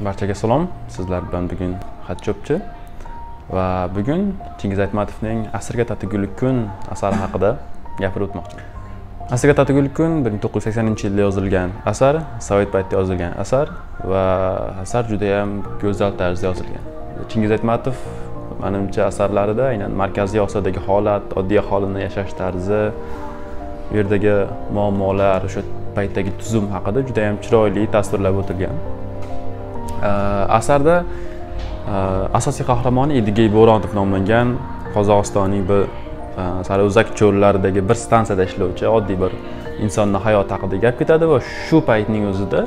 barchaga salom. Sizlar bilan bugun xatcho'pchi va bugun chingiz aytmatovning asrga tatigulik kun asari haqida gapirib o'tmoqchiman asrga tatigulik kun bir ming to'qqiz yuz saksoninchi yilda yozilgan asar sovet paytida yozilgan asar va asar judayam go'zal tarzda yozilgan. Chingiz aytmatov manimcha asarlarida aynan markaziy osiyodagi holat oddiy aholini yashash tarzi u yerdagi muammolar o'sha paytdagi tuzum haqida judayam chiroyli tasvirlab o'tilgan. Э, asarda э, asosiy qahramoni edigey bo'ron deb nomlangan qozog'istonning bir e, sariuzak cho'llaridagi bir stansiyada ishlovchi oddiy bir insonni hayoti haqida gap ketadi va shu paytning o'zida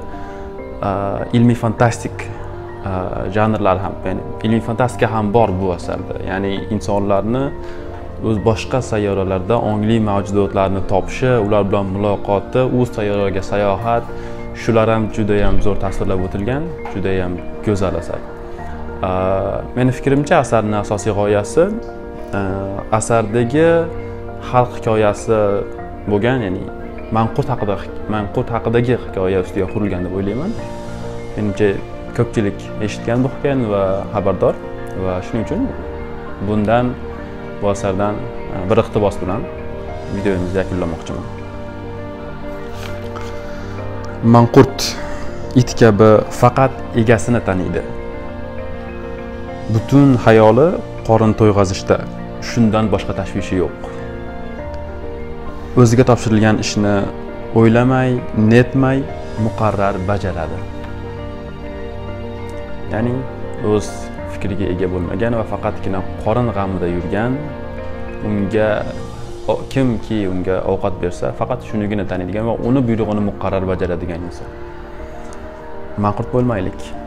e, ilmiy fantastik e, janrlar ham ya'ni ilmiy fantastika ham bor bu asarda. Ya'ni insonlarni o'z boshqa sayyoralarda ongli mavjudotlarni topishi ular bilan muloqoti u sayyoraga sayohat shular ham judayam zo'r tasvirlab o'tilgan judayam go'zal asar. Meni fikrimcha asarni asosiy g'oyasi asardagi xalq hikoyasi bo'lgan ya'ni manqurt haqida manqurt haqidagi hikoya ustiga qurilgan deb o'ylayman. Menimcha ko'pchilik eshitgan bu hikoyani va xabardor va shuning uchun bundan bu asardan bir iqtibos bilan videomizni yakunlamoqchiman. Manqurt it kabi faqat egasini taniydi. Butun hayoli qorin to'yg'azishda shundan boshqa tashvishi yo'q. O'ziga topshirilgan ishni o'ylamay netmay muqarrar bajaradi. Ya'ni o'z fikriga ega bo'lmagan va faqatgina qorin g'amida yurgan unga kimki unga ovqat bersa faqat shunigina taniydigan va uni buyrug'ini muqarrar bajaradigan inson. Manqurt bo'lmaylik.